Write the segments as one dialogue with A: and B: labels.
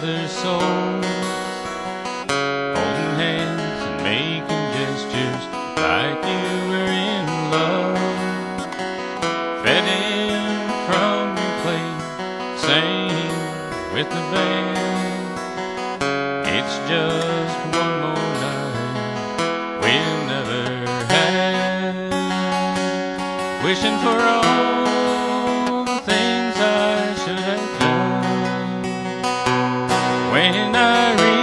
A: souls, holding hands and making gestures like you were in love. Fed in from your plate, sang with the band. It's just one more night we'll never have. Wishing for all When I realized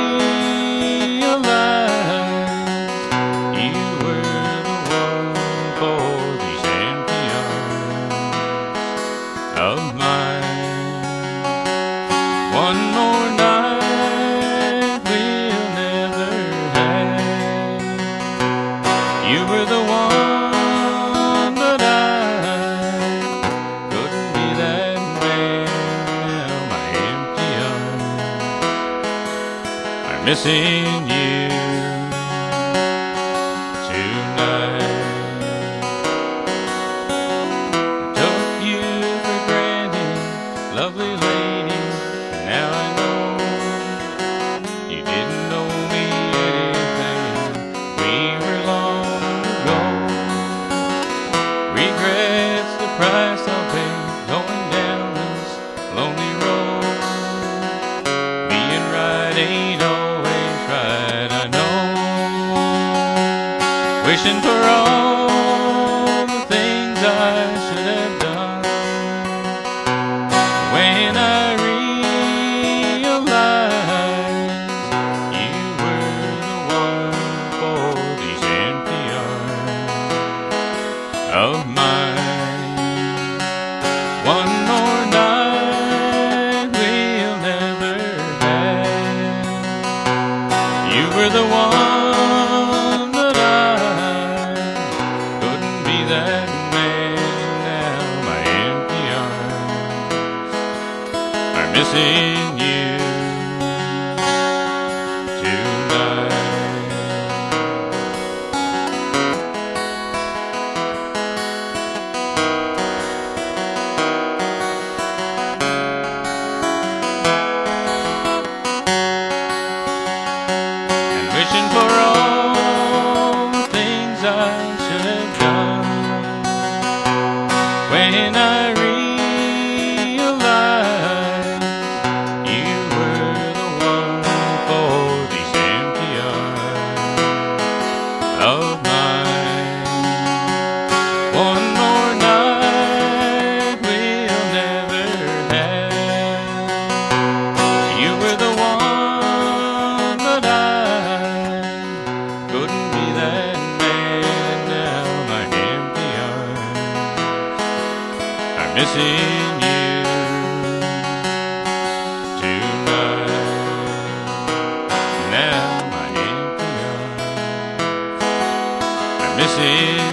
A: missing you tonight. Took you for granted, lovely lady. Now I know you didn't know me anything. We were long ago. Regrets the price I'll pay going down this lonely road. Being right ain't always Wishing for all the things I should have done. When I realized you were the one for these empty arms of mine. One more night we'll never have. You were the one missing you and wishing for all things I should have done. When I missing you tonight. Now my empty arms are missing.